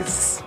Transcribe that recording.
guys.